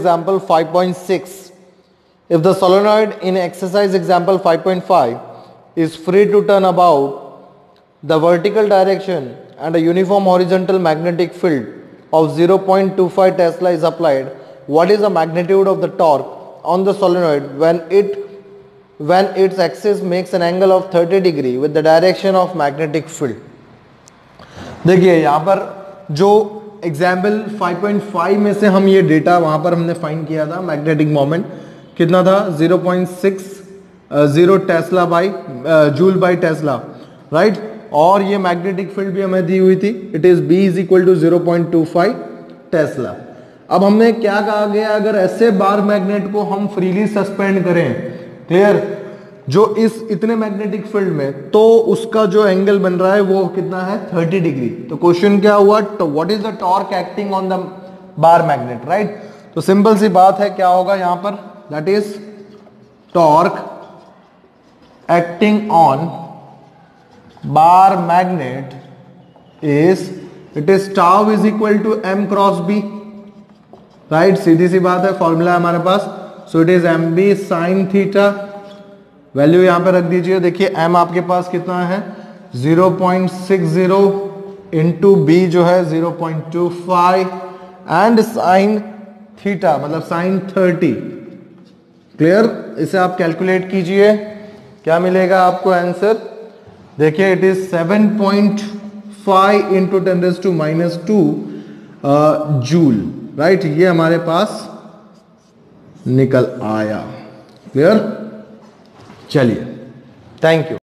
example 5.6, if the solenoid in exercise example 5.5 is free to turn about the vertical direction and a uniform horizontal magnetic field of 0.25 Tesla is applied, what is the magnitude of the torque on the solenoid when it when its axis makes an angle of 30 degree with the direction of magnetic field देखिए यहाँ पर जो example 5.5 में से हम ये data वहाँ पर हमने फाइंड किया था मैग्नेटिक मोमेंट कितना था? 0.6 zero tesla by joule by tesla right और ये मैग्नेटिक फ़ील्ड भी हमें दी हुई थी. It is B is equal to zero point two five tesla अब हमने क्या कहा गया? अगर ऐसे बार मैग्नेट को हम फ्रीली सस्पेंड करें क्लियर जो इस इतने मैग्नेटिक फ़ील्ड में तो उसका जो एंगल बन रहा है वो कितना है? 30 डिग्री तो क्वेश्चन क्या हुआ? तो what is the torque acting on the bar magnet right तो सिंपल सी बात है, क्या होगा यहाँ पर? That is torque acting on bar magnet is it is tau is equal to M cross B right सीधी सी बात है फॉर्मूला हमारे पास. So it is M B sine theta value यहाँ पे रख दीजिए। देखिए एम आपके पास कितना है? 0.60 point six zero into B जो है 0.25 point two five. And sine theta मतलब साइन 30 क्लियर इसे आप कैलकुलेट कीजिए। क्या मिलेगा आपको आंसर देखिए it is 7.5 point five into ten to minus two joule right ये हमारे पास निकल आया। क्लियर चलिए। Thank you